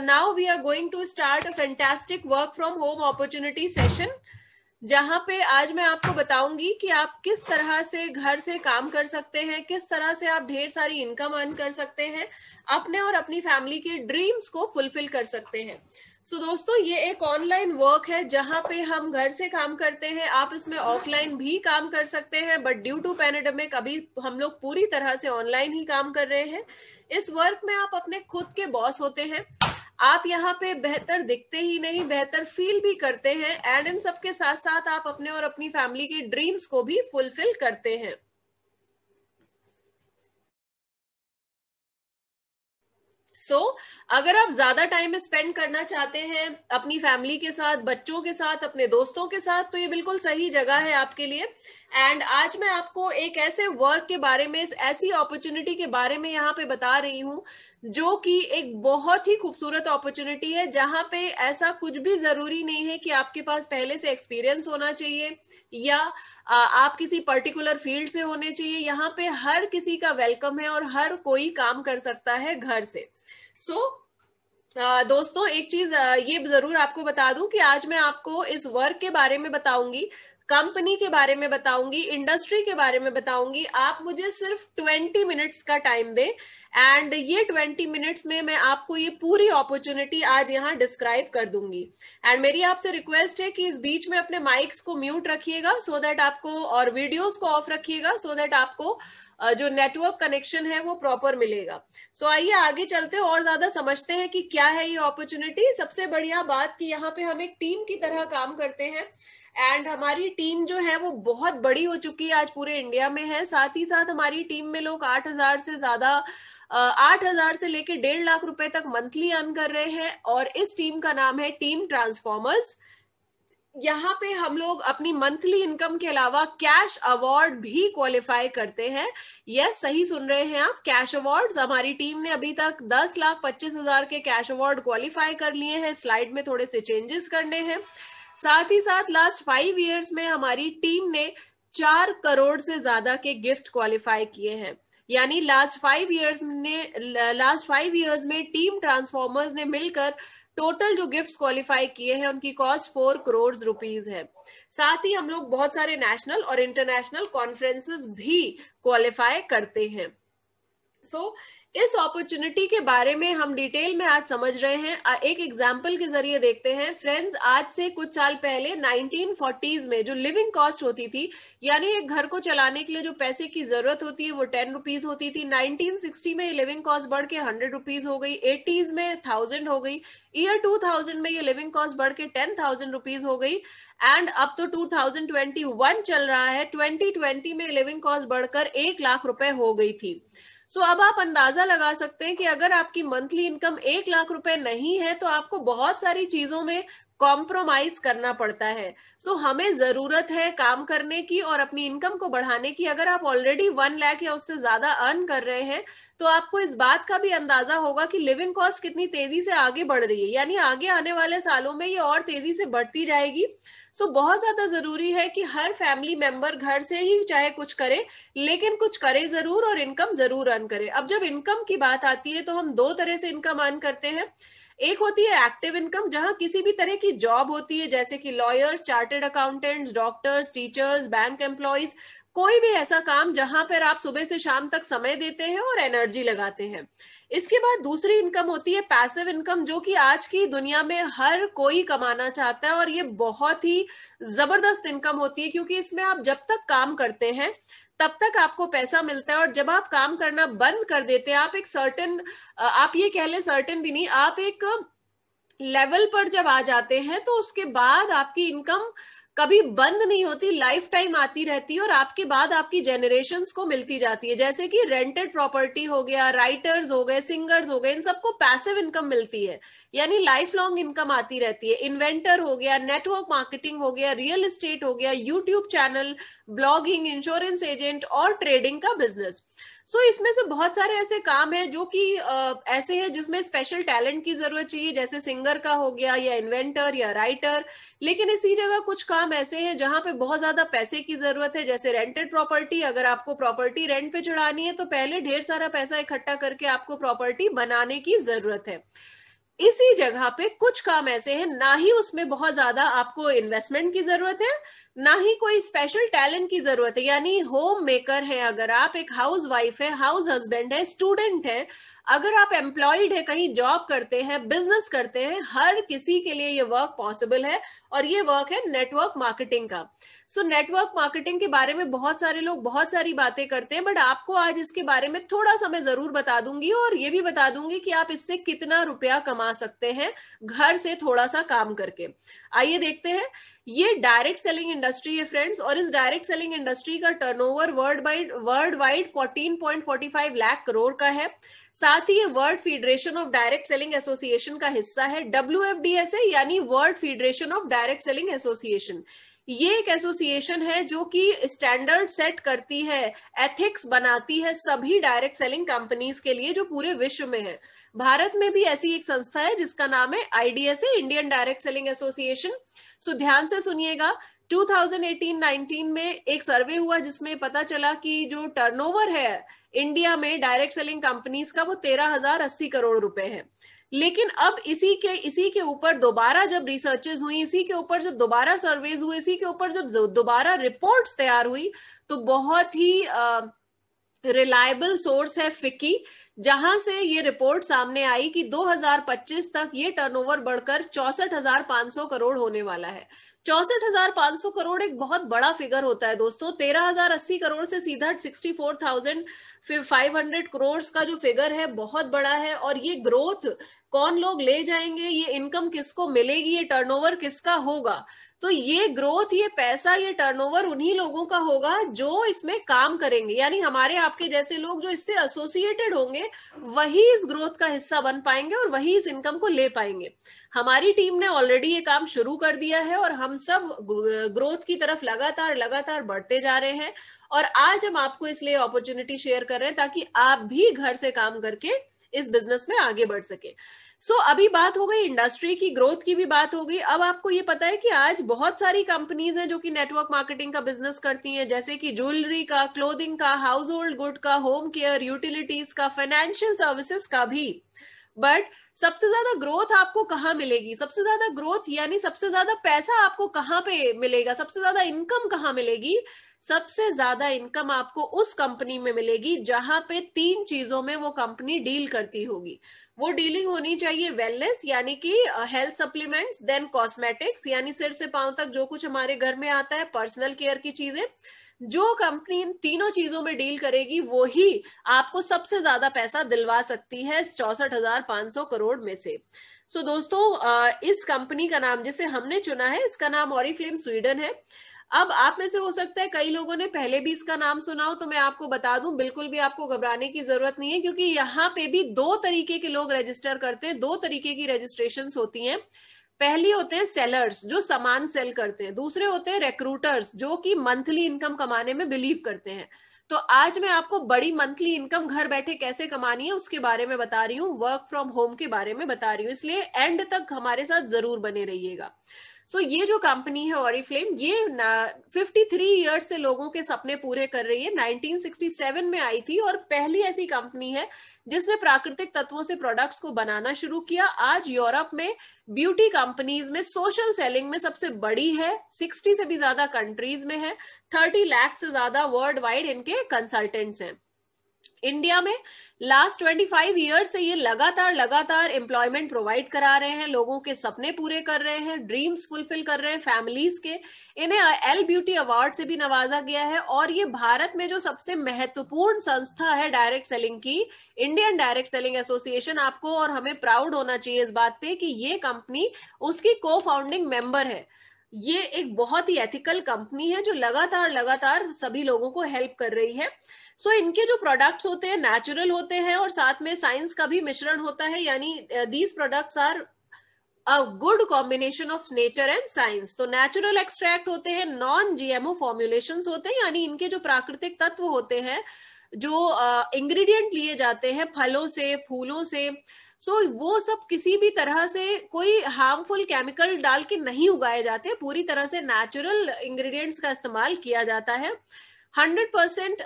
now we are going to start a fantastic work from home opportunity session जहाँ पे आज मैं आपको बताऊँगी कि आप किस तरह से घर से काम कर सकते हैं किस तरह से आप ढेर सारी इनकम अर्न कर सकते हैं अपने और अपनी फैमिली के ड्रीम्स को फुलफिल कर सकते हैं। सो so, दोस्तों ये एक ऑनलाइन वर्क है जहाँ पे हम घर से काम करते हैं आप इसमें ऑफलाइन भी काम कर सकते हैं बट ड्यू टू पैनेडमिक अभी हम लोग पूरी तरह से ऑनलाइन ही काम कर रहे हैं। इस वर्क में आप अपने खुद के बॉस होते हैं। आप यहाँ पे बेहतर दिखते ही नहीं, बेहतर फील भी करते हैं एंड इन सबके साथ साथ आप अपने और अपनी फैमिली के ड्रीम्स को भी फुलफिल करते हैं। सो so, अगर आप ज़्यादा टाइम स्पेंड करना चाहते हैं अपनी फैमिली के साथ बच्चों के साथ अपने दोस्तों के साथ तो ये बिल्कुल सही जगह है आपके लिए। एंड आज मैं आपको एक ऐसे वर्क के बारे में ऐसी अपॉर्चुनिटी के बारे में यहाँ पे बता रही हूँ जो कि एक बहुत ही खूबसूरत अपॉर्चुनिटी है जहाँ पे ऐसा कुछ भी ज़रूरी नहीं है कि आपके पास पहले से एक्सपीरियंस होना चाहिए या आप किसी पर्टिकुलर फ़ील्ड से होने चाहिए। यहाँ पे हर किसी का वेलकम है और हर कोई काम कर सकता है घर से। सो so, दोस्तों एक चीज़ ये ज़रूर आपको बता दूँ कि आज मैं आपको इस वर्क के बारे में बताऊँगी। कंपनी के बारे में बताऊँगी इंडस्ट्री के बारे में बताऊँगी। आप मुझे सिर्फ़ ट्वेंटी मिनट्स का टाइम दें एंड ये ट्वेंटी मिनट्स में मैं आपको ये पूरी अपॉर्चुनिटी आज यहाँ डिस्क्राइब कर दूँगी। एंड मेरी आपसे रिक्वेस्ट है कि इस बीच में अपने माइक्स को म्यूट रखिएगा सो दैट आपको और वीडियोस को ऑफ़ रखिएगा सो दैट आपको जो नेटवर्क कनेक्शन है वो प्रॉपर मिलेगा। सो so, आइए आगे चलते हैं और ज़्यादा समझते हैं कि क्या है ये अपॉर्चुनिटी सबसे बढ़िया बात कि यहाँ पे हम एक टीम की तरह काम करते हैं। एंड हमारी टीम जो है वो बहुत बड़ी हो चुकी है, आज पूरे इंडिया में है। साथ ही साथ हमारी टीम में लोग आठ हज़ार से ज़्यादा आठ हज़ार से लेके डेढ़ लाख रुपए तक मंथली अर्न कर रहे हैं और इस टीम का नाम है टीम ट्रांसफॉर्मर्स यहाँ पे हम लोग अपनी मंथली इनकम के अलावा कैश अवार्ड भी क्वालिफाई करते हैं। यह सही सुन रहे हैं आप। कैश अवार्ड्स हमारी टीम ने अभी तक दस लाख पच्चीस हज़ार के कैश अवार्ड क्वालिफाई कर लिए हैं। स्लाइड में थोड़े से चेंजेस करने हैं। साथ ही साथ लास्ट फाइव इयर्स में हमारी टीम ने चार करोड़ से ज़्यादा के गिफ्ट क्वालिफाई किए हैं। यानी लास्ट फाइव इयर्स ने लास्ट फाइव इयर्स में टीम ट्रांसफॉर्मर्स ने मिलकर टोटल जो गिफ्ट्स क्वालिफाई किए हैं, उनकी कॉस्ट फोर करोड़ रुपीज़ है। साथ ही हम लोग बहुत सारे नेशनल और इंटरनेशनल कॉन्फ्रेंसेस भी क्वालिफाई करते हैं। सो so, इस अपॉर्चुनिटी के बारे में हम डिटेल में आज समझ रहे हैं। एक एग्ज़ाम्पल के ज़रिए देखते हैं। फ्रेंड्स आज से कुछ साल पहले 1940s में जो लिविंग कॉस्ट होती थी यानी एक घर को चलाने के लिए जो पैसे की ज़रूरत होती है वो टेन रुपीज़ होती थी। 1960 में लिविंग कॉस्ट बढ़ के हंड्रेड रुपीज़ हो गई। एटीज में थाउज़ेंड हो गई। ईयर 2000 में ये लिविंग कॉस्ट बढ़ के टेन थाउज़ेंड रुपीज़ हो गई। एंड अब तो 2021 चल रहा है। 2020 में लिविंग कॉस्ट बढ़कर एक लाख रुपए हो गई थी। सो so, अब आप अंदाज़ा लगा सकते हैं कि अगर आपकी मंथली इनकम एक लाख रुपए नहीं है तो आपको बहुत सारी चीज़ों में कॉम्प्रोमाइज करना पड़ता है। सो so, हमें ज़रूरत है काम करने की और अपनी इनकम को बढ़ाने की। अगर आप ऑलरेडी वन लाख या उससे ज़्यादा अर्न कर रहे हैं तो आपको इस बात का भी अंदाज़ा होगा कि लिविंग कॉस्ट कितनी तेज़ी से आगे बढ़ रही है। यानी आगे आने वाले सालों में ये और तेज़ी से बढ़ती जाएगी। सो so, बहुत ज़्यादा ज़रूरी है कि हर फैमिली मेंबर घर से ही चाहे कुछ करे लेकिन कुछ करे ज़रूर और इनकम ज़रूर अर्न करे। अब जब इनकम की बात आती है तो हम दो तरह से इनकम अर्न करते हैं। एक होती है एक्टिव इनकम जहाँ किसी भी तरह की जॉब होती है जैसे कि lawyers chartered accountants doctors teachers bank employees कोई भी ऐसा काम जहाँ पर आप सुबह से शाम तक समय देते हैं और एनर्जी लगाते हैं। इसके बाद दूसरी इनकम होती है पैसिव इनकम, जो कि आज की दुनिया में हर कोई कमाना चाहता है, और ये बहुत ही ज़बरदस्त इनकम होती है, क्योंकि इसमें आप जब तक काम करते हैं, तब तक आपको पैसा मिलता है, और जब आप काम करना बंद कर देते हैं, आप एक सर्टन आप ये कह लें सर्टन भी नहीं, आप एक लेवल पर जब आ जाते हैं तो उसके बाद आपकी इनकम कभी बंद नहीं होती लाइफ टाइम आती रहती है और आपके बाद आपकी जेनरेशन को मिलती जाती है। जैसे कि रेंटेड प्रॉपर्टी हो गया राइटर्स हो गए सिंगर्स हो गए, इन सबको पैसिव इनकम मिलती है। यानी लाइफ लॉन्ग इनकम आती रहती है। इन्वेंटर हो गया नेटवर्क मार्केटिंग हो गया रियल इस्टेट हो गया YouTube channel blogging insurance agent और ट्रेडिंग का बिज़नेस सो so, इसमें से बहुत सारे ऐसे काम है जो कि ऐसे है जिसमें स्पेशल टैलेंट की ज़रूरत चाहिए जैसे सिंगर का हो गया या इन्वेंटर या राइटर लेकिन इसी जगह कुछ काम ऐसे हैं जहाँ पे बहुत ज़्यादा पैसे की ज़रूरत है जैसे रेंटेड प्रॉपर्टी अगर आपको प्रॉपर्टी रेंट पे चढ़ानी है तो पहले ढेर सारा पैसा इकट्ठा करके आपको प्रॉपर्टी बनाने की ज़रूरत है। इसी जगह पे कुछ काम ऐसे हैं ना ही उसमें बहुत ज़्यादा आपको इन्वेस्टमेंट की ज़रूरत है ना ही कोई स्पेशल टैलेंट की ज़रूरत है। यानी होम मेकर है अगर आप, एक हाउस वाइफ है हाउस हस्बैंड है स्टूडेंट है, अगर आप एम्प्लॉयड है, कहीं जॉब करते हैं बिज़नेस करते हैं, हर किसी के लिए ये वर्क पॉसिबल है और ये वर्क है नेटवर्क मार्केटिंग का। सो नेटवर्क मार्केटिंग के बारे में बहुत सारे लोग बहुत सारी बातें करते हैं बट आपको आज इसके बारे में थोड़ा सा मैं ज़रूर बता दूँगी और ये भी बता दूँगी कि आप इससे कितना रुपया कमा सकते हैं घर से थोड़ा सा काम करके। आइए देखते हैं ये डायरेक्ट सेलिंग इंडस्ट्री है फ्रेंड्स और इस डायरेक्ट सेलिंग इंडस्ट्री का turnover worldwide worldwide 14.45 lakh crore का है। साथ ही ये World Federation of Direct Selling Association का हिस्सा है। डब्ल्यू ए यानी World Federation of Direct Selling Association ये एक एसोसिएशन है जो कि स्टैंडर्ड सेट करती है एथिक्स बनाती है सभी डायरेक्ट सेलिंग कंपनीज़ के लिए जो पूरे विश्व में है। भारत में भी ऐसी एक संस्था है, जिसका नाम है IDSA Indian Direct Selling Association so ध्यान से सुनिएगा 2018-19 में एक सर्वे हुआ, जिसमें पता चला कि जो टर्नओवर है इंडिया में डायरेक्ट सेलिंग कंपनीज़ का, वो तेरह हज़ार अस्सी करोड़ रुपए है। लेकिन अब इसी के इसी के ऊपर दोबारा जब रिसर्चेस हुई, इसी के ऊपर जब दोबारा सर्वेज हुए, इसी के ऊपर जब दोबारा रिपोर्ट्स तैयार हुई तो बहुत ही रिलायबल सोर्स है फिक्की, जहाँ से ये रिपोर्ट सामने आई कि 2025 तक ये टर्नओवर बढ़कर चौसठ करोड़ होने वाला है। चौसठ करोड़ एक बहुत बड़ा फिगर होता है दोस्तों। तेरह हज़ार अस्सी करोड़ से सीधा sixty four thousand five hundred crore का जो फिगर है, बहुत बड़ा है और ये ग्रोथ कौन लोग ले जाएँगे, ये इनकम किसको मिलेगी, ये टर्नओवर किसका होगा? तो ये ग्रोथ ये पैसा, ये टर्नओवर उन्हीं लोगों का होगा जो इसमें काम करेंगे। यानी हमारे आपके जैसे लोग जो इससे एसोसिएटेड होंगे, वही इस ग्रोथ का हिस्सा बन पाएँगे और वही इस इनकम को ले पाएँगे। हमारी टीम ने ऑलरेडी ये काम शुरू कर दिया है और हम सब ग्रोथ की तरफ़ लगातार लगातार बढ़ते जा रहे हैं और आज हम आपको इसलिए अपॉर्चुनिटी शेयर कर रहे हैं ताकि आप भी घर से काम करके इस बिज़नेस में आगे बढ़ सके। सो so, अभी बात हो गई इंडस्ट्री की ग्रोथ की भी बात हो गई। अब आपको ये पता है कि आज बहुत सारी कंपनीज़ हैं जो कि नेटवर्क मार्केटिंग का बिज़नेस करती हैं जैसे कि ज्वेलरी का क्लोथिंग का हाउस होल्ड गुड का होम केयर यूटिलिटीज का फाइनेंशियल सर्विसेज़ का भी। बट सबसे ज़्यादा ग्रोथ आपको कहाँ मिलेगी? सबसे ज़्यादा ग्रोथ यानी सबसे ज़्यादा पैसा आपको कहाँ पे मिलेगा? सबसे ज़्यादा इनकम कहाँ मिलेगी? सबसे ज़्यादा इनकम आपको उस कंपनी में मिलेगी जहाँ पे तीन चीज़ों में वो कंपनी डील करती होगी। वो डीलिंग होनी चाहिए वेलनेस यानी कि हेल्थ सप्लीमेंट्स देन कॉस्मेटिक्स यानी सिर से पाँव तक जो कुछ हमारे घर में आता है पर्सनल केयर की चीज़ें। जो कंपनी इन तीनों चीज़ों में डील करेगी वो ही आपको सबसे ज़्यादा पैसा दिलवा सकती है चौसठ हज़ार पाँच सौ करोड़ में से। सो so, दोस्तों इस कंपनी का नाम जिसे हमने चुना है इसका नाम ऑरिफ्लेम स्वीडन है। अब आप में से हो सकता है कई लोगों ने पहले भी इसका नाम सुना हो तो मैं आपको बता दूँ बिल्कुल भी आपको घबराने की ज़रूरत नहीं है क्योंकि यहाँ पे भी दो तरीके के लोग रजिस्टर करते हैं दो तरीके की रजिस्ट्रेशन होती हैं। पहली होते हैं सेलर्स जो सामान सेल करते हैं। दूसरे होते हैं रिक्रूटर्स जो कि मंथली इनकम कमाने में बिलीव करते हैं। तो आज मैं आपको बड़ी मंथली इनकम घर बैठे कैसे कमानी है, उसके बारे में बता रही हूँ। वर्क फ्रॉम होम के बारे में बता रही हूँ। इसलिए एंड तक हमारे साथ ज़रूर बने रहिएगा। सो so, ये जो कंपनी है ऑरिफ्लेम ये 53 ईयर्स से लोगों के सपने पूरे कर रही है। 1967 में आई थी और पहली ऐसी कंपनी है जिसने प्राकृतिक तत्वों से प्रोडक्ट्स को बनाना शुरू किया। आज यूरोप में ब्यूटी कंपनीज़ में सोशल सेलिंग में सबसे बड़ी है 60 से भी ज़्यादा कंट्रीज़ में है 30 लाख से ज़्यादा वर्ल्ड वाइड इनके कंसल्टेंट्स हैं। इंडिया में लास्ट 25 ईयर से ये लगातार लगातार एम्प्लॉयमेंट प्रोवाइड करा रहे हैं, लोगों के सपने पूरे कर रहे हैं ड्रीम्स फुलफिल कर रहे हैं फैमिलीज़ के। इन्हें एल ब्यूटी अवार्ड से भी नवाजा गया है और ये भारत में जो सबसे महत्वपूर्ण संस्था है डायरेक्ट सेलिंग की इंडियन डायरेक्ट सेलिंग एसोसिएशन आपको और हमें प्राउड होना चाहिए इस बात पे कि ये कंपनी उसकी को फाउंडिंग मेंबर है। ये एक बहुत ही एथिकल कंपनी है जो लगातार लगातार सभी लोगों को हेल्प कर रही है। सो so, इनके जो प्रोडक्ट्स होते हैं नेचुरल होते हैं और साथ में साइंस का भी मिश्रण होता है यानी these products are a good combination of nature and science तो नेचुरल एक्सट्रैक्ट होते हैं नॉन जीएमओ फॉर्मुलेशन होते हैं यानी इनके जो प्राकृतिक तत्व होते हैं जो इंग्रेडिएंट uh, लिए जाते हैं फलों से फूलों से सो so, वो सब किसी भी तरह से कोई हार्मफुल केमिकल डाल के नहीं उगाए जाते पूरी तरह से नेचुरल इंग्रेडिएंट्स का इस्तेमाल किया जाता है। हंड्रेड परसेंट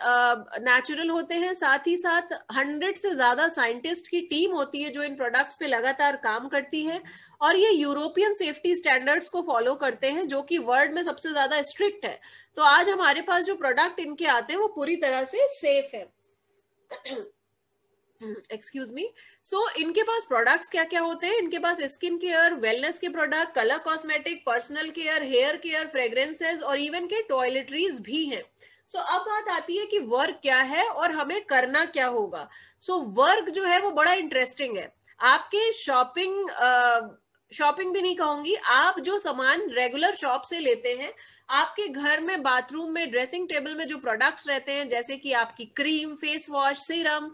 नेचुरल होते हैं। साथ ही साथ हंड्रेड से ज़्यादा साइंटिस्ट की टीम होती है जो इन प्रोडक्ट्स पे लगातार काम करती है और ये यूरोपियन सेफ्टी स्टैंडर्ड्स को फॉलो करते हैं, जो कि वर्ल्ड में सबसे ज़्यादा स्ट्रिक्ट है। तो आज हमारे पास जो प्रोडक्ट इनके आते हैं, वो पूरी तरह से सेफ़ है। एक्सक्यूज मी सो इनके पास प्रोडक्ट्स क्या क्या होते हैं? इनके पास स्किन केयर वेलनेस के product colour cosmetic personal care hair care fragrances और इवन के टॉयलेटरीज भी हैं। सो अब बात आती है कि वर्क क्या है और हमें करना क्या होगा। सो so, वर्क जो है वो बड़ा इंटरेस्टिंग है। आपके शॉपिंग शॉपिंग भी नहीं कहूँगी। आप जो सामान रेगुलर शॉप से लेते हैं आपके घर में बाथरूम में ड्रेसिंग टेबल में जो प्रोडक्ट्स रहते हैं जैसे कि आपकी cream face wash serum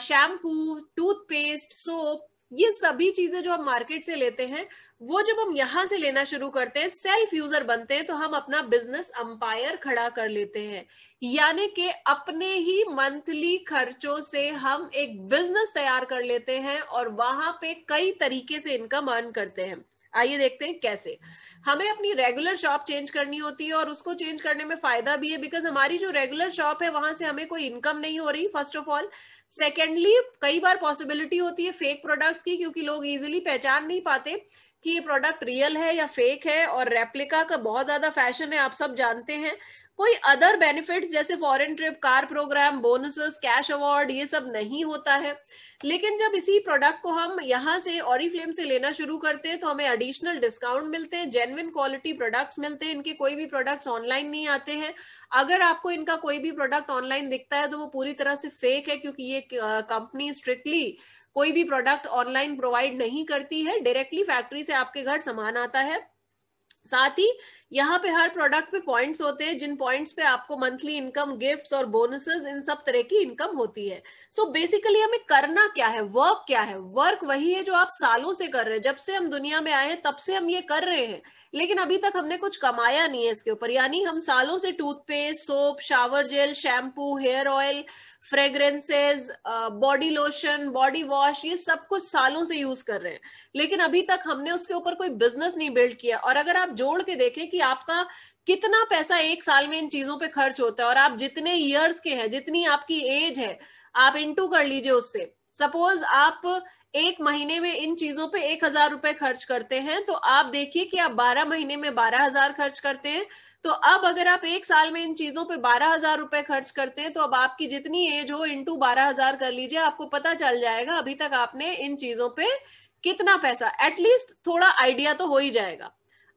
shampoo toothpaste soap ये सभी चीज़ें जो हम मार्केट से लेते हैं, वो जब हम यहाँ से लेना शुरू करते हैं सेल्फ यूज़र बनते हैं तो हम अपना बिज़नेस अंपायर खड़ा कर लेते हैं। यानी कि अपने ही मंथली खर्चों से हम एक बिज़नेस तैयार कर लेते हैं और वहाँ पे कई तरीके से इनकम अर्न करते हैं। आइए देखते हैं कैसे। हमें अपनी रेगुलर शॉप चेंज करनी होती है और उसको चेंज करने में फ़ायदा भी है बिकॉज़ हमारी जो रेगुलर शॉप है, वहाँ से हमें कोई इनकम नहीं हो रही फ़र्स्ट ऑफ़ ऑल सेकेंडली कई बार पॉसिबिलिटी होती है फेक प्रोडक्ट्स की, क्योंकि लोग इजिली पहचान नहीं पाते। कि ये प्रोडक्ट रियल है या फेक है और रेप्लिका का बहुत ज़्यादा फ़ैशन है, आप सब जानते हैं। कोई अदर बेनिफिट्स जैसे foreign trip car programme bonuses cash award ये सब नहीं होता है। लेकिन जब इसी प्रोडक्ट को हम यहाँ से फ्लेम से लेना शुरू करते हैं तो हमें एडिशनल डिस्काउंट मिलते हैं जेनविन क्वालिटी प्रोडक्ट्स मिलते हैं। इनके कोई भी प्रोडक्ट्स ऑनलाइन नहीं आते हैं। अगर आपको इनका कोई भी प्रोडक्ट ऑनलाइन दिखता है तो वो पूरी तरह से फेक है, क्योंकि ये कंपनी स्ट्रिक्टली कोई भी प्रोडक्ट ऑनलाइन प्रोवाइड नहीं करती है डायरेक्टली फैक्ट्री से आपके घर सामान आता है। साथ ही यहाँ पे हर प्रोडक्ट पे पॉइंट्स होते हैं, जिन पॉइंट्स पे आपको मंथली इनकम गिफ्ट्स और बोनसेस इन सब तरह की इनकम होती है। सो so बेसिकली हमें करना क्या है? वर्क क्या है? वर्क वही है जो आप सालों से कर रहे हैं। जब से हम दुनिया में आए हैं, तब से हम ये कर रहे हैं। लेकिन अभी तक हमने कुछ कमाया नहीं है इसके ऊपर। यानी हम सालों से toothpaste soap shower gel shampoo hair oil fragrances body lotion body wash ये सब कुछ सालों से यूज़ कर रहे हैं। लेकिन अभी तक हमने उसके ऊपर कोई बिज़नेस नहीं बिल्ड किया। और अगर आप जोड़ के देखें कि आपका कितना पैसा एक साल में इन चीज़ों पे खर्च होता है और आप जितने ईयर्स के हैं, जितनी आपकी एज है, आप इंटू कर लीजिए उससे। सपोज़ आप एक महीने में इन चीज़ों पे एक हज़ार रुपए खर्च करते हैं तो आप देखिए कि आप बारह महीने में बारह हज़ार खर्च करते हैं। तो अब अगर आप एक साल में इन चीज़ों पे बारह हज़ार रुपए खर्च करते हैं तो अब आपकी जितनी एज हो इंटू बारह हज़ार कर लीजिए, आपको पता चल जाएगा अभी तक आपने इन चीज़ों पे कितना पैसा। एटलीस्ट थोड़ा आइडिया तो हो ही जाएगा।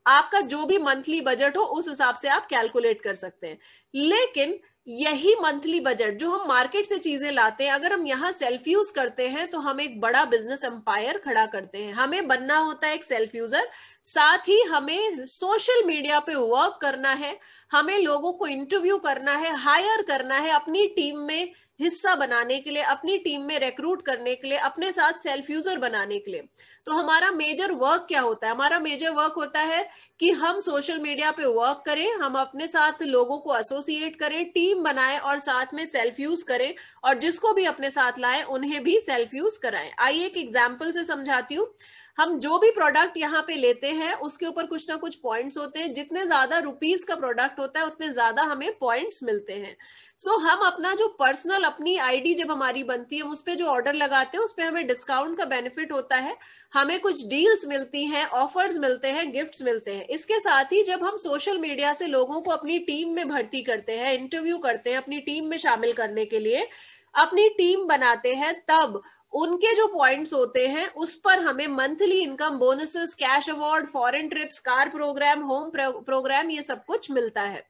आपका जो भी मंथली बजट हो, उस हिसाब से आप कैलकुलेट कर सकते हैं। लेकिन यही मंथली बजट जो हम मार्केट से चीज़ें लाते हैं, अगर हम यहाँ सेल्फ यूज़ करते हैं तो हम एक बड़ा बिज़नेस एम्पायर खड़ा करते हैं। हमें बनना होता है एक सेल्फ यूज़र साथ ही हमें सोशल मीडिया पे वर्क करना है, हमें लोगों को इंटरव्यू करना है हायर करना है अपनी टीम में हिस्सा बनाने के लिए, अपनी टीम में रिक्रूट करने के लिए, अपने साथ सेल्फ यूज़र बनाने के लिए। तो हमारा मेजर वर्क क्या होता है? हमारा मेजर वर्क होता है कि हम सोशल मीडिया पे वर्क करें, हम अपने साथ लोगों को एसोसिएट करें टीम बनाएँ और साथ में सेल्फ यूज़ करें और जिसको भी अपने साथ लाएँ, उन्हें भी सेल्फ यूज़ कराएँ। आइए एक एग्ज़ाम्पल से समझाती हूँ। हम जो भी प्रोडक्ट यहाँ पे लेते हैं उसके ऊपर कुछ ना कुछ पॉइंट्स होते हैं। जितने ज़्यादा रुपीज़ का प्रोडक्ट होता है उतने ज़्यादा हमें पॉइंट्स मिलते हैं। सो so, हम अपना जो पर्सनल अपनी आईडी जब हमारी बनती है हम उस पर जो ऑर्डर लगाते हैं उस पर हमें डिस्काउंट का बेनिफिट होता है। हमें कुछ डील्स मिलती हैं ऑफर्स मिलते हैं गिफ्ट्स मिलते हैं। इसके साथ ही जब हम सोशल मीडिया से लोगों को अपनी टीम में भर्ती करते हैं इंटरव्यू करते हैं अपनी टीम में शामिल करने के लिए अपनी टीम बनाते हैं तब उनके जो पॉइंट्स होते हैं उस पर हमें monthly income bonuses cash award foreign trips car programme home programme ये सब कुछ मिलता है।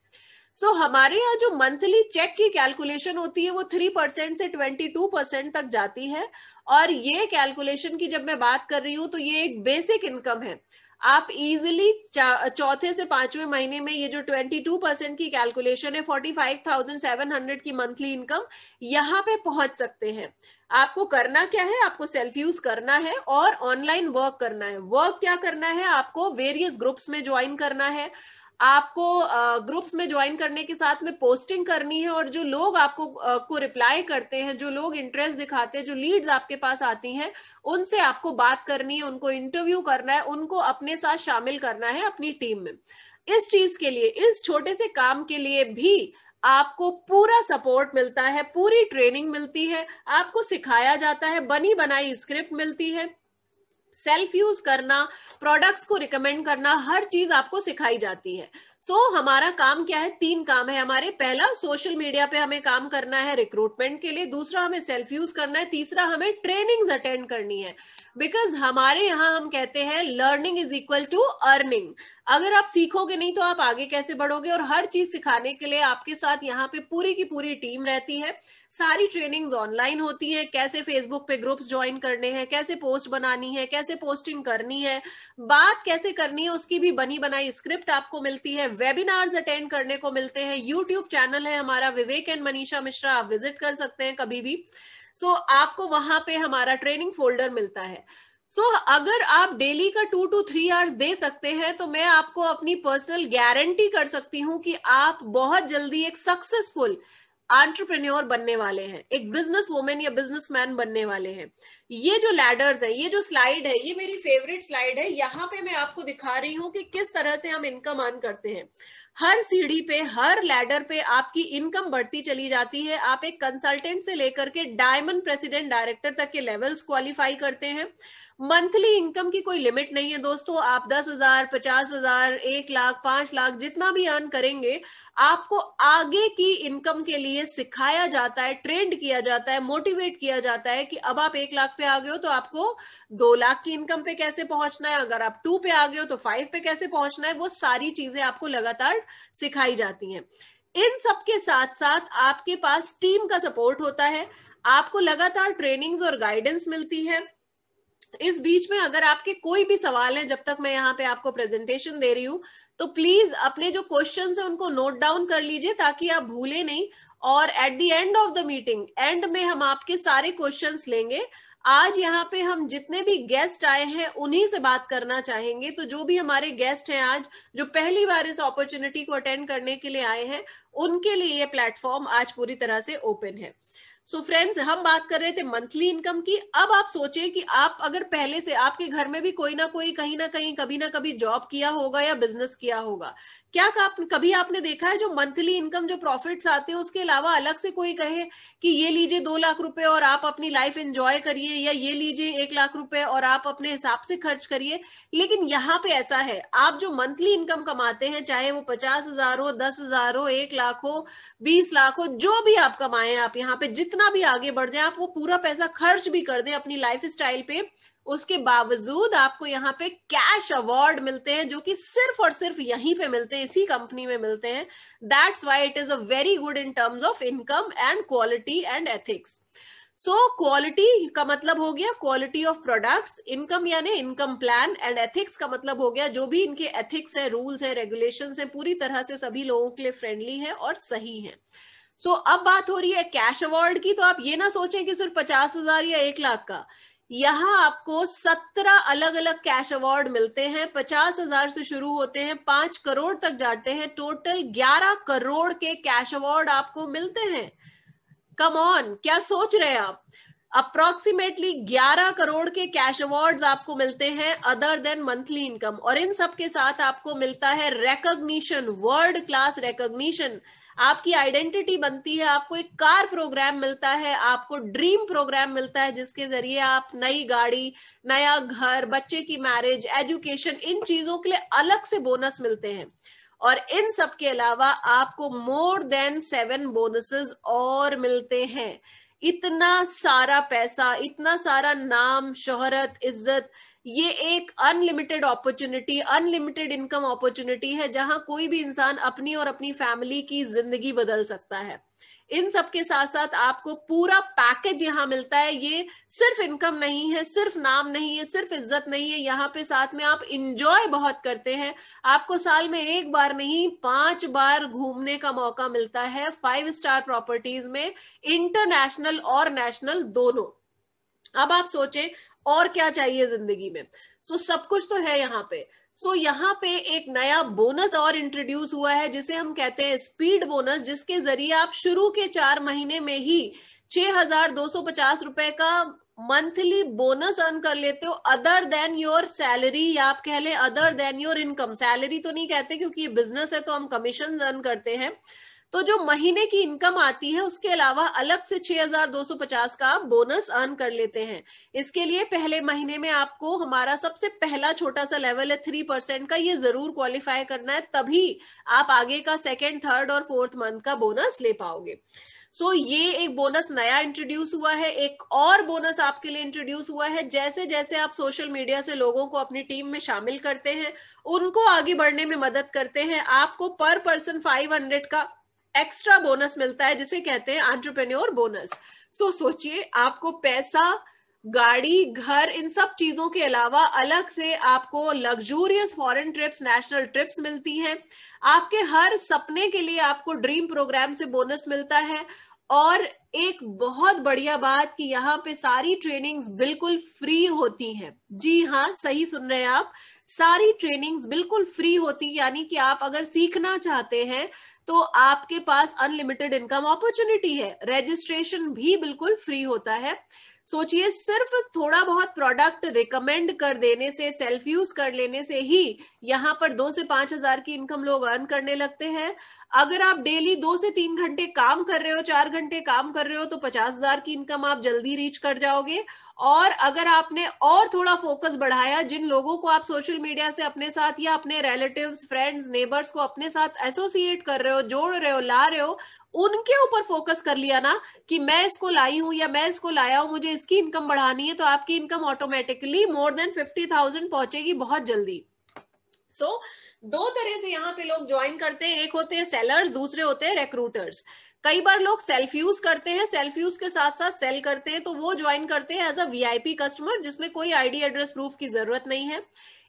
सो so, हमारे यहाँ जो मंथली चेक की कैलकुलेशन होती है वो थ्री परसेंट से ट्वेंटी टू परसेंट तक जाती है। और ये कैलकुलेशन की जब मैं बात कर रही हूँ तो ये एक बेसिक इनकम है। आप इजिली चौथे से पाँचवें महीने में ये जो 22 परसेंट की कैलकुलेशन है 45,700 की मंथली इनकम यहाँ पे पहुँच सकते हैं। आपको करना क्या है? आपको सेल्फ यूज़ करना है और ऑनलाइन वर्क करना है। वर्क क्या करना है? आपको वेरियस ग्रुप्स में ज्वाइन करना है। आपको ग्रुप्स में ज्वाइन करने के साथ में पोस्टिंग करनी है और जो लोग आपको को रिप्लाई करते हैं, जो लोग इंटरेस्ट दिखाते हैं, जो लीड्स आपके पास आती हैं, उनसे आपको बात करनी है, उनको इंटरव्यू करना है, उनको अपने साथ शामिल करना है अपनी टीम में। इस चीज़ के लिए, इस छोटे से काम के लिए भी आपको पूरा सपोर्ट मिलता है पूरी ट्रेनिंग मिलती है आपको सिखाया जाता है बनी बनाई स्क्रिप्ट मिलती है। सेल्फ यूज़ करना प्रोडक्ट्स को रिकमेंड करना हर चीज़ आपको सिखाई जाती है। सो so, हमारा काम क्या है? तीन काम है हमारे। पहला सोशल मीडिया पे हमें काम करना है रिक्रूटमेंट के लिए। दूसरा हमें सेल्फ यूज़ करना है। तीसरा हमें ट्रेनिंग्स अटेंड करनी है। बिकॉज़ हमारे यहाँ हम कहते हैं learning is equal to earning अगर आप सीखोगे नहीं तो आप आगे कैसे बढ़ोगे? और हर चीज़ सिखाने के लिए आपके साथ यहाँ पे पूरी की पूरी टीम रहती है। सारी ट्रेनिंग्स ऑनलाइन होती है। कैसे फेसबुक पे ग्रुप्स ज्वाइन करने हैं? कैसे पोस्ट बनानी है? कैसे पोस्टिंग करनी है? बात कैसे करनी है, उसकी भी बनी बनाई स्क्रिप्ट आपको मिलती है। वेबिनार्स अटेंड करने को मिलते हैं। यूट्यूब चैनल है हमारा। विवेक एंड मनीषा मिश्रा, आप विज़िट कर सकते हैं कभी भी। सो so, आपको वहाँ पे हमारा ट्रेनिंग फोल्डर मिलता है। सो so, अगर आप डेली का टू टू थ्री आवर्स दे सकते हैं तो मैं आपको अपनी पर्सनल गारंटी कर सकती हूँ कि आप बहुत जल्दी एक सक्सेसफुल आंट्रप्रेन्योर बनने वाले हैं। एक बिज़नेस वुमेन या बिजनेसमैन बनने वाले हैं। ये जो लैडर्स है ये जो स्लाइड है ये मेरी फेवरेट स्लाइड है। यहाँ पे मैं आपको दिखा रही हूँ कि किस तरह से हम इनकम अर्न करते हैं। हर सीढ़ी पे, हर लैडर पे आपकी इनकम बढ़ती चली जाती है। आप एक कंसल्टेंट से लेकर के डायमंड प्रेसिडेंट डायरेक्टर तक के लेवल्स क्वालिफाई करते हैं। मंथली इनकम की कोई लिमिट नहीं है दोस्तों। आप दस हज़ार, पचास हज़ार, एक लाख, पाँच लाख जितना भी अर्न करेंगे, आपको आगे की इनकम के लिए सिखाया जाता है ट्रेंड किया जाता है मोटिवेट किया जाता है कि अब आप एक लाख पे आ गए हो तो आपको दो लाख की इनकम पे कैसे पहुँचना है? अगर आप टू पे आ गए हो तो फाइव पे कैसे पहुँचना है? वो सारी चीज़ें आपको लगातार सिखाई जाती हैं। इन सब के साथ साथ आपके पास टीम का सपोर्ट होता है। आपको लगातार ट्रेनिंग्स और गाइडेंस मिलती है। इस बीच में अगर आपके कोई भी सवाल है, जब तक मैं यहाँ पे आपको प्रेजेंटेशन दे रही हूँ तो प्लीज़ अपने जो क्वेश्चन है, उनको नोट डाउन कर लीजिए ताकि आप भूले नहीं। और at the end of the meeting end में हम आपके सारे क्वेश्चंस लेंगे। आज यहाँ पे हम जितने भी गेस्ट आए हैं, उन्हीं से बात करना चाहेंगे। तो जो भी हमारे गेस्ट हैं आज, जो पहली बार इस अपॉर्चुनिटी को अटेंड करने के लिए आए हैं, उनके लिए ये प्लेटफॉर्म आज पूरी तरह से ओपन है। सो so फ्रेंड्स हम बात कर रहे थे मंथली इनकम की। अब आप सोचे कि आप अगर पहले से आपके घर में भी कोई ना कोई, कहीं ना कहीं, कभी ना कभी जॉब किया होगा या बिज़नेस किया होगा। क्या आप, कभी आपने देखा है जो मंथली इनकम जो प्रॉफिट्स आते हैं उसके अलावा अलग से कोई कहे कि ये लीजिए दो लाख रुपए और आप अपनी लाइफ एंजॉय करिए या ये लीजिए एक लाख रुपए और आप अपने हिसाब से खर्च करिए? लेकिन यहाँ पे ऐसा है आप जो मंथली इनकम कमाते हैं चाहे वो पचास हज़ार हो दस हज़ार हो एक लाख हो बीस लाख हो जो भी आप कमाए आप यहाँ पे जितना भी आगे बढ़ जाए आप वो पूरा पैसा खर्च भी कर दें अपनी लाइफ स्टाइल पे उसके बावजूद आपको यहाँ पे कैश अवार्ड मिलते हैं जो कि सिर्फ़ और सिर्फ़ यहीं पे मिलते हैं इसी कंपनी में मिलते हैं। That's why it is a very good in terms of income and quality and ethics so quality का मतलब हो गया क्वालिटी ऑफ़ प्रोडक्ट्स इनकम यानी इनकम प्लान एंड एथिक्स का मतलब हो गया जो भी इनके एथिक्स है रूल्स है रेगुलेशन है पूरी तरह से सभी लोगों के लिए फ्रेंडली है और सही है। सो so, अब बात हो रही है कैश अवार्ड की तो आप ये ना सोचें कि सिर्फ़ पचास हज़ार या एक लाख का। यहाँ आपको सत्रह अलग अलग कैश अवार्ड मिलते हैं, पचास हज़ार से शुरू होते हैं, पाँच करोड़ तक जाते हैं टोटल ग्यारह करोड़ के कैश अवार्ड आपको मिलते हैं। कम ऑन क्या सोच रहे हैं आप? अप्रोक्सीमेटली 11 करोड़ के कैश अवार्ड्स आपको मिलते हैं अदर देन मंथली इनकम और इन सब के साथ आपको मिलता है रिकॉग्निशन वर्ल्ड क्लास रिकॉग्निशन आपकी आइडेंटिटी बनती है, आपको एक कार प्रोग्राम मिलता है, आपको ड्रीम प्रोग्राम मिलता है, जिसके ज़रिए आप नई गाड़ी, नया घर, बच्चे की मैरिज, एजुकेशन, इन चीज़ों के लिए अलग से बोनस मिलते हैं। और इन सब के अलावा आपको मोर देन सेवन बोनसेस और मिलते हैं। इतना सारा पैसा, इतना सारा नाम, शोहरत, इज़्ज़त ये एक unlimited opportunity unlimited income opportunity है जहाँ कोई भी इंसान अपनी और अपनी फैमिली की ज़िंदगी बदल सकता है। इन सब के साथ साथ आपको पूरा पैकेज यहाँ मिलता है। ये सिर्फ़ इनकम नहीं है, सिर्फ़ नाम नहीं है, सिर्फ़ इज़्ज़त नहीं है। यहाँ पे साथ में आप इंजॉय बहुत करते हैं। आपको साल में एक बार नहीं, पाँच बार घूमने का मौका मिलता है फाइव स्टार प्रॉपर्टीज़ में इंटरनेशनल और नेशनल दोनों। अब आप सोचें और क्या चाहिए ज़िंदगी में? सो so, सब कुछ तो है यहाँ पे। सो so, यहाँ पे एक नया बोनस और इंट्रोड्यूस हुआ है जिसे हम कहते हैं स्पीड बोनस जिसके ज़रिए आप शुरू के चार महीने में ही छह हज़ार दो सौ पचास रुपए का मंथली बोनस अर्न कर लेते हो अदर देन योर सैलरी या आप कह लें other than your income salary तो नहीं कहते क्योंकि ये बिज़नेस है तो हम कमीशन अर्न करते हैं। तो जो महीने की इनकम आती है उसके अलावा अलग से 6250 का आप बोनस अर्न कर लेते हैं। इसके लिए पहले महीने में आपको हमारा सबसे पहला छोटा सा लेवल है थ्री परसेंट का ये ज़रूर क्वालिफाई करना है तभी आप आगे का सेकेंड थर्ड और फोर्थ मंथ का बोनस ले पाओगे। सो so, ये एक बोनस नया इंट्रोड्यूस हुआ है एक और बोनस आपके लिए इंट्रोड्यूस हुआ है जैसे जैसे आप सोशल मीडिया से लोगों को अपनी टीम में शामिल करते हैं उनको आगे बढ़ने में मदद करते हैं आपको पर पर्सन 500 का एक्स्ट्रा बोनस मिलता है, जिसे कहते हैं आंट्रप्रेन्योर बोनस सो सोचिए, आपको पैसा, गाड़ी, घर, इन सब चीज़ों के अलावा अलग से आपको luxurious foreign trips national trips मिलती हैं। आपके हर सपने के लिए आपको ड्रीम प्रोग्राम से बोनस मिलता है। और एक बहुत बढ़िया बात कि यहाँ पे सारी ट्रेनिंग्स बिल्कुल फ्री होती हैं। जी हाँ सही सुन रहे हैं आप। सारी ट्रेनिंग्स बिल्कुल फ्री होती, यानी कि आप अगर सीखना चाहते हैं तो आपके पास अनलिमिटेड इनकम अपॉर्चुनिटी है। रजिस्ट्रेशन भी बिल्कुल फ्री होता है। सोचिए, सिर्फ़ थोड़ा बहुत प्रोडक्ट रिकमेंड कर देने से सेल्फ यूज़ कर लेने से ही यहाँ पर दो से पाँच हज़ार की इनकम लोग अर्न करने लगते हैं। अगर आप डेली दो से तीन घंटे काम कर रहे हो, चार घंटे काम कर रहे हो तो पचास हज़ार की इनकम आप जल्दी रीच कर जाओगे। और अगर आपने और थोड़ा फोकस बढ़ाया, जिन लोगों को आप सोशल मीडिया से अपने साथ या अपने रिलेटिव्स फ्रेंड्स नेबर्स को अपने साथ एसोसिएट कर रहे हो, जोड़ रहे हो, ला रहे हो, उनके ऊपर फोकस कर लिया ना कि मैं इसको लाई हूँ या मैं इसको लाया हूँ, मुझे इसकी इनकम बढ़ानी है तो आपकी income automatically more than fifty thousand पहुंचेगी बहुत जल्दी। सो दो तरह से यहाँ पे लोग ज्वाइन करते हैं। एक होते हैं सेलर्स दूसरे होते हैं रिक्रूटर्स कई बार लोग सेल्फ यूज़ करते हैं सेल्फ यूज़ के साथ साथ सेल करते हैं तो वो ज्वाइन करते हैं एज अ वीआईपी कस्टमर जिसमें कोई आईडी एड्रेस प्रूफ की ज़रूरत नहीं है।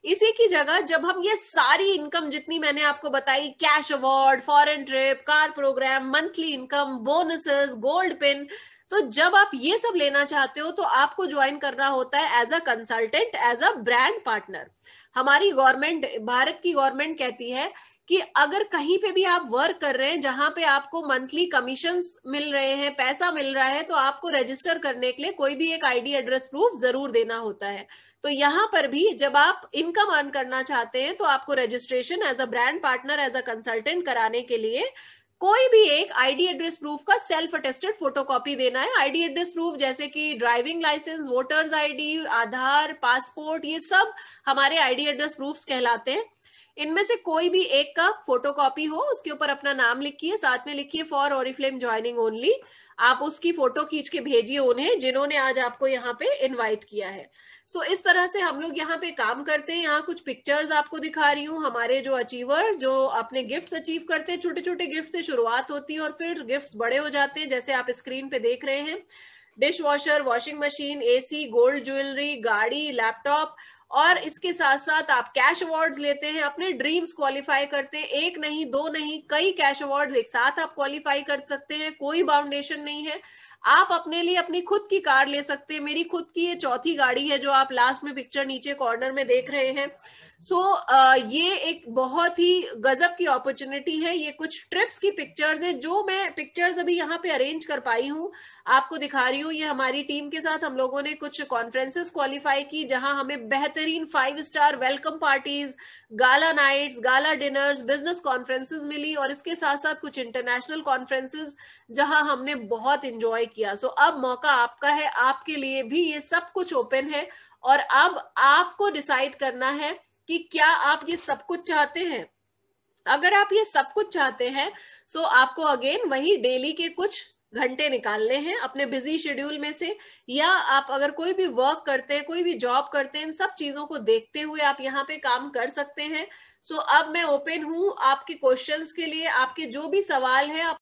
इसी की जगह जब हम ये सारी इनकम जितनी मैंने आपको बताई cash award foreign trip car programme monthly income bonuses gold pin तो जब आप ये सब लेना चाहते हो तो आपको ज्वाइन करना होता है as a consultant as a brand partner हमारी गवर्नमेंट, भारत की गवर्नमेंट कहती है कि अगर कहीं पे भी आप वर्क कर रहे हैं, जहाँ पे आपको मंथली कमीशन मिल रहे हैं, पैसा मिल रहा है तो आपको रजिस्टर करने के लिए कोई भी एक आईडी एड्रेस प्रूफ ज़रूर देना होता है। तो यहाँ पर भी जब आप इनकम अर्न करना चाहते हैं तो आपको registration as a brand partner as a consultant कराने के लिए कोई भी एक आईडी एड्रेस प्रूफ का सेल्फ अटेस्टेड फोटोकॉपी देना है। आईडी एड्रेस प्रूफ जैसे कि driving licence voters ID Aadhaar passport ये सब हमारे आईडी एड्रेस प्रूफ्स कहलाते हैं। इनमें से कोई भी एक का फोटोकॉपी हो उसके ऊपर अपना नाम लिखिए साथ में लिखिए फॉर ओरिफ्लेम ज्वाइनिंग ओनली आप उसकी फ़ोटो खींच के भेजिए उन्हें जिन्होंने आज आपको यहाँ पे इनवाइट किया है। सो so, इस तरह से हम लोग यहाँ पे काम करते हैं। यहाँ कुछ पिक्चर्स आपको दिखा रही हूँ। हमारे जो अचीवर जो अपने गिफ्ट्स अचीव करते हैं छोटे छोटे गिफ्ट से शुरुआत होती है और फिर गिफ्ट्स बड़े हो जाते हैं जैसे आप स्क्रीन पे देख रहे हैं। Dishwasher washing machine AC gold jewellery गाड़ी लैपटॉप और इसके साथ साथ आप कैश अवार्ड लेते हैं, अपने ड्रीम्स क्वालिफाई करते हैं, एक नहीं, दो नहीं, कई कैश अवार्ड एक साथ आप क्वालिफाई कर सकते हैं, कोई बाउंडेशन नहीं है। आप अपने लिए अपनी खुद की कार ले सकते हैं, मेरी खुद की ये चौथी गाड़ी है जो आप लास्ट में पिक्चर नीचे कॉर्नर में देख रहे हैं। सो so, uh, ये एक बहुत ही गजब की अपॉर्चुनिटी है। ये कुछ ट्रिप्स की पिक्चर्स है जो मैं पिक्चर्स अभी यहाँ पे अरेंज कर पाई हूँ। आपको दिखा रही हूँ ये हमारी टीम के साथ हम लोगों ने कुछ कॉन्फ्रेंसेस क्वालिफाई की जहाँ हमें बेहतरीन five star welcome parties gala nights gala dinners business conferences मिली और इसके साथ साथ कुछ इंटरनेशनल कॉन्फ्रेंसेस जहाँ हमने बहुत इंजॉय किया। सो so, अब मौका आपका है। आपके लिए भी ये सब कुछ ओपन है और अब आपको डिसाइड करना है कि क्या आप ये सब कुछ चाहते हैं? अगर आप ये सब कुछ चाहते हैं सो आपको अगेन वही डेली के कुछ घंटे निकालने हैं अपने बिज़ी शेड्यूल में से या आप अगर कोई भी वर्क करते हैं कोई भी जॉब करते हैं इन सब चीज़ों को देखते हुए आप यहाँ पे काम कर सकते हैं। सो so, अब मैं ओपन हूँ आपके क्वेश्चंस के लिए आपके जो भी सवाल है आप